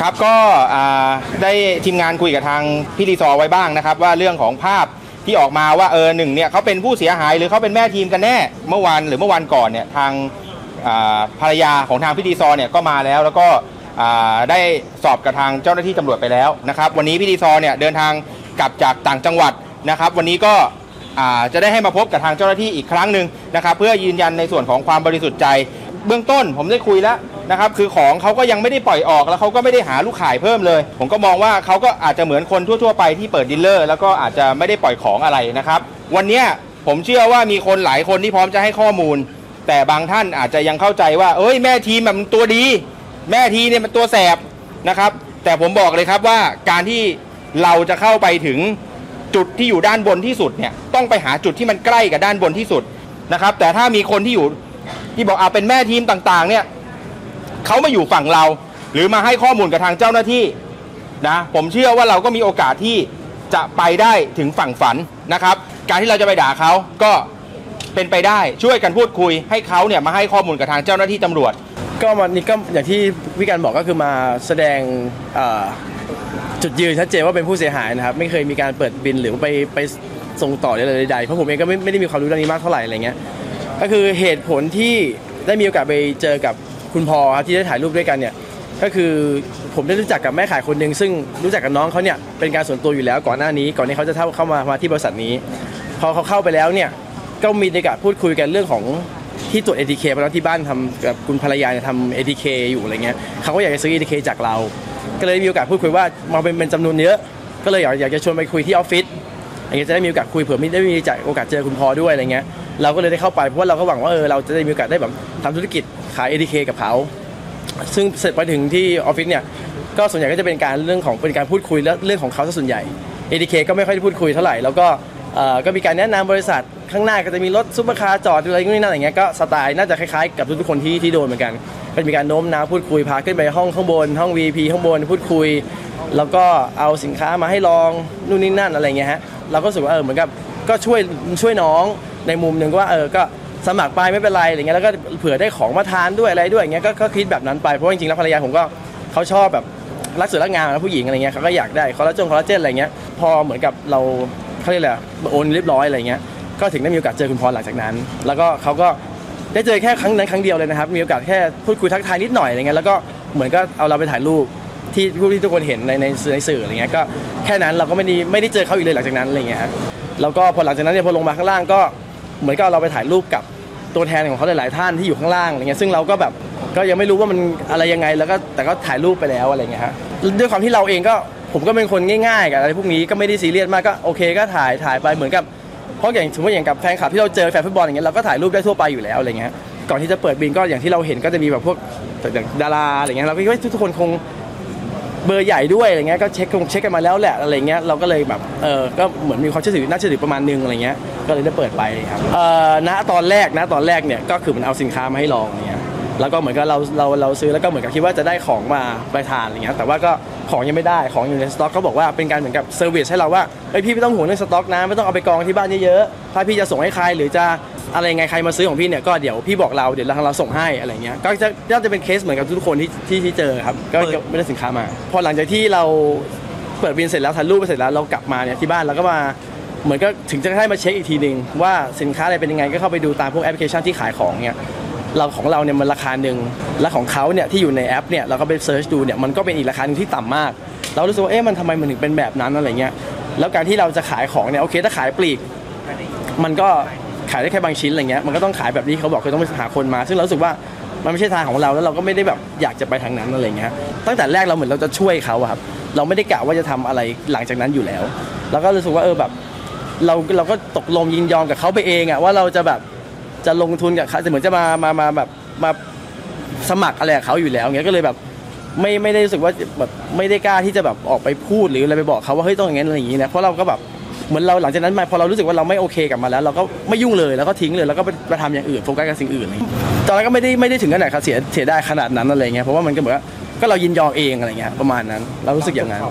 ครับก็ได้ทีมงานคุยกับทางพี่ลีซอไว้บ้างนะครับ ว่าเรื่องของภาพที่ออกมาว่าเออหนึ่งเนี่ยเขาเป็นผู้เสียหายหรือเขาเป็นแม่ทีมกันแน่เมื่อวานหรือเมื่อวันก่อนเนี่ยทางภรรยาของทางพี่ลีซอเนี่ยก็มาแล้ว แล้วก็ได้สอบกับทางเจ้าหน้าที่ตำรวจไปแล้วนะครับ วันนี้พี่ลีซอเนี่ยเดินทางกลับจากต่างจังหวัดนะครับ วันนี้ก็จะได้ให้มาพบกับทางเจ้าหน้าที่อีกครั้งหนึ่งนะครับ เพื่อยืนยันในส่วนของความบริสุทธิ์ใจ เบื้องต้นผมได้คุยแล้ว นะครับคือของเขาก็ยังไม่ได้ปล่อยออกแล้วเขาก็ไม่ได้หาลูกข่ายเพิ่มเลย ผมก็มองว่าเขาก็อาจจะเหมือนคนทั่ว ๆ ไปที่เปิด dealer แล้วก็อาจจะไม่ได้ปล่อยของอะไรนะครับวันนี้ผมเชื่อว่ามีคนหลายคนที่พร้อมจะให้ข้อมูล แต่บางท่านอาจจะยังเข้าใจว่าเอ้ยแม่ทีมมันตัวดี แม่ทีเนี่ยมันตัวแสบนะครับ แต่ผมบอกเลยครับว่าการที่เราจะเข้าไปถึงจุดที่อยู่ด้านบนที่สุดเนี่ยต้องไปหาจุดที่มันใกล้กับด้านบนที่สุดนะครับ แต่ถ้ามีคนที่อยู่ที่บอกอาเป็นแม่ทีมต่างๆเนี่ย เขามาอยู่ฝั่งเรา หรือมาให้ข้อมูลกับทางเจ้าหน้าที่นะผมเชื่อว่าเราก็มีโอกาสที่จะไปได้ถึงฝั่งฝันนะครับ การที่เราจะไปด่าเขาก็เป็นไปได้ช่วยกันพูดคุย ให้เขาเนี่ยมาให้ข้อมูลกับทางเจ้าหน้าที่ตำรวจ ก็วันนี้ก็อย่างที่วิการบอกก็คือมาแสดงเอ่อจุดยืนชัดเจนว่าเป็นผู้เสียหายนะครับ ไม่เคยมีการเปิดบินหรือไปไปส่งต่ออะไรใดๆเพราะผมเองก็ไม่ไม่ได้มีความรู้เรื่องนี้มากเท่าไหร่อะไรเงี้ยก็คือเหตุผลที่ได้มีโอกาสไปเจอกับ คุณพอครับที่ได้ถ่ายรูปด้วยกันเนี่ยก็คือผมได้รู้จักกับแม่ขายคนหนึ่งซึ่งรู้จักกับน้องเขาเนี่ยเป็นการส่วนตัวอยู่แล้วก่อนหน้านี้ ก่อนที่เขาจะเข้ามามาที่บริษัทนี้ พอเขาเข้าไปแล้วเนี่ยก็มีในการพูดคุยกันเรื่องของที่ตรวจ ATK เพราะที่บ้านทำกับคุณภรรยาเนี่ยทำ ATK อยู่อะไรเงี้ยเขาก็อยากจะซื้อ ATK จากเรา ก็เลยมีโอกาสพูดคุยว่ามาเป็นเป็นจำนวนเยอะ ก็เลยอยากอยากจะชวนไปคุยที่ออฟฟิศอย่างเงี้ยจะได้มีโอกาสคุยเผื่อไม่ได้มีโอกาสเจอคุณพอลด้วยอะไรเงี้ยเราก็เลยได้เข้าไปเพราะว่าเราก็หวังว่าเออเราจะได้มีโอกาสได้แบบทำธุรกิจ ขาย ATK กับเขา ซึ่งเสร็จไปถึงที่ออฟฟิศเนี่ย ก็ส่วนใหญ่ก็จะเป็นการเรื่องของเป็นการพูดคุยแล้วเรื่องของเขาซะส่วนใหญ่ ATK ก็ไม่ค่อยได้พูดคุยเท่าไหร่ แล้วก็ก็มีการแนะนำบริษัทข้างหน้าก็จะมีรถซุปเปอร์คาร์จอดอะไรนู่นนี่นั่นอย่างเงี้ยก็สไตล์น่าจะคล้ายๆกับทุกๆคนที่ที่โดนเหมือนกัน ก็มีการโน้มน้าวพูดคุยพาขึ้นไปห้องข้างบน ห้อง VP ข้างบนพูดคุย แล้วก็เอาสินค้ามาให้ลองนู่นนี่นั่นอะไรเงี้ยฮะเราก็รู้สึกว่าเออเหมือนกับก็ช่วยช่วยน้องในมุมหนึ่งว่าเออก็ สมัครไปไม่เป็นไรอะไรเงี้ยแล้วก็เผื่อได้ของมาทานด้วยอะไรด้วยอย่างเงี้ยก็ก็คิดแบบนั้นไปเพราะว่าจริงๆแล้วภรรยาผมก็เขาชอบแบบรักสวยรักงามนะผู้หญิงอะไรเงี้ยเขาก็อยากได้คอลลาจงคอลลาเจนอะไรเงี้ยพอเหมือนกับเราเขาเรียกอะไรอะโอนเรียบร้อยอะไรเงี้ยก็ถึงได้มีโอกาสเจอคุณพรหลังจากนั้น แล้วก็เขาก็ได้เจอแค่ครั้งนั้นครั้งเดียวเลยนะครับ มีโอกาสแค่พูดคุยทักทายนิดหน่อยอะไรเงี้ยแล้วก็เหมือนก็เอาเราไปถ่ายรูปที่รูปที่ทุกคนเห็นในในสื่อในสื่ออะไรเงี้ยก็แค่นั้นเราก็ไม่ได้ไม่ได้เจอเขาอีกเลยหลังจากนั้นอะไรเงี้ยครับแล้วก็พอหลังจากนั้นเนี่ยพอลงมาข้างล่างก็ เหมือนกับเราไปถ่ายรูปกับตัวแทนของเขาหลายๆท่านที่อยู่ข้างล่างอะไรเงี้ยซึ่งเราก็แบบก็ยังไม่รู้ว่ามันอะไรยังไงแล้วก็แต่ก็ถ่ายรูปไปแล้วอะไรเงี้ยฮะด้วยความที่เราเองก็ผมก็เป็นคนง่ายๆกับอะไรพวกนี้ก็ไม่ได้ซีเรียสมากก็โอเคก็ถ่ายถ่ายไปเหมือนกับเพราะอย่างสมมติอย่างกับแฟนคลับที่เราเจอแฟนฟุตบอลอย่างเงี้ยเราก็ถ่ายรูปได้ทั่วไปอยู่แล้วอะไรเงี้ยก่อนที่จะเปิดบิลก็อย่างที่เราเห็นก็จะมีแบบพวกอย่างดาราอะไรเงี้ยเราก็คิดว่าทุกคนคงเบอร์ใหญ่ด้วยอะไรเงี้ยก็เช็คคงเช็คกันมาแล้วแหละอะไรเงี้ยเราก็เลยแบบเออก็เหมือนมีความเชื่อถือน่าเชื่อถือประมาณนึงอะไรเงี้ย ก็เลยได้เปิดไปครับเอ่อณตอนแรกนะตอนแรกเนี่ยก็คือมันเอาสินค้ามาให้ลองเนี่ยแล้วก็เหมือนกับเราเราเราซื้อแล้วก็เหมือนกับคิดว่าจะได้ของมาไปทานอะไรเงี้ยแต่ว่าก็ของยังไม่ได้ของอยู่ในสต็อกเขาบอกว่าเป็นการเหมือนกับ service ให้เราว่าเอ้ยพี่ไม่ต้องห่วงเรื่องสต็อกนะไม่ต้องเอาไปกองที่บ้านเยอะๆถ้าพี่จะส่งให้ใครหรือจะอะไรไงใครมาซื้อของพี่เนี่ยก็เดี๋ยวพี่บอกเราเดี๋ยวทางเราส่งให้อะไรเงี้ยก็จะน่าจะเป็นเคสเหมือนกับทุกคนที่ที่ที่เจอครับก็ก็ไม่ได้สินค้ามา พอหลังจากที่เราเปิดบิลเสร็จแล้วถ่ายรูปไปเสร็จแล้วเรากลับมาเนี่ยที่บ้านเราก็มา เหมือนก็ถึงจะได้มาเช็คอีกทีหนึ่งว่าสินค้าอะไรเป็นยังไงก็เข้าไปดูตามพวกแอปพลิเคชันที่ขายของเนี่ยเราของเราเนี่ยมันราคาหนึ่งและของเขาเนี่ยที่อยู่ในแอปเนี่ยเราก็ไป search ดูเนี่ยมันก็เป็นอีกราคาหนึ่งที่ต่ำมาก เรารู้สึกว่าเอ๊ะมันทำไมมันถึงเป็นแบบนั้นอะไรเงี้ยแล้วการที่เราจะขายของเนี่ยโอเคถ้าขายปลีก มันก็ขายได้แค่บางชิ้นอะไรเงี้ยมันก็ต้องขายแบบนี้เขาบอกคือต้องไปหาคนมา ซึ่งเราสึกว่ามันไม่ใช่ทางของเราแล้วเราก็ไม่ได้แบบอยากจะไปทางนั้นอะไรเงี้ยตั้งแต่แรกเราเหมือนเราจะช่วยเขาครับเราไม่ได้กะว่าจะทำอะไรหลังจากนั้นอยู่แล้วเราก็รู้สึกว่าเออแบบ เราเราก็ตกลงยินยอมกับเขาไปเองอะว่าเราจะแบบจะลงทุนกับเขาเหมือนจะมามามาแบบมาสมัครอะไรกับเขาอยู่แล้วเงี้ยก็เลยแบบไม่ไม่ได้รู้สึกว่าแบบไม่ได้กล้าที่จะแบบออกไปพูดหรืออะไรไปบอกเขาว่าเฮ้ยต้องอย่างนั้นอะไรอย่างงี้นะเพราะเราก็แบบเหมือนเราหลังจากนั้นมาพอเรารู้สึกว่าเราไม่โอเคกับมาแล้ว เราก็ไม่ยุ่งเลยแล้วก็ทิ้งเลยแล้วก็ไปทำอย่างอื่นโฟกัสกับสิ่งอื่นตอนนั้นก็ไม่ได้ไม่ได้ถึงขนาดเสียเสียได้ขนาดนั้นอะไรเงี้ยเพราะว่ามันก็เหมือนก็เรายินยอมเองอะไรเงี้ยประมาณนั้น เรารู้สึกอย่างนั้น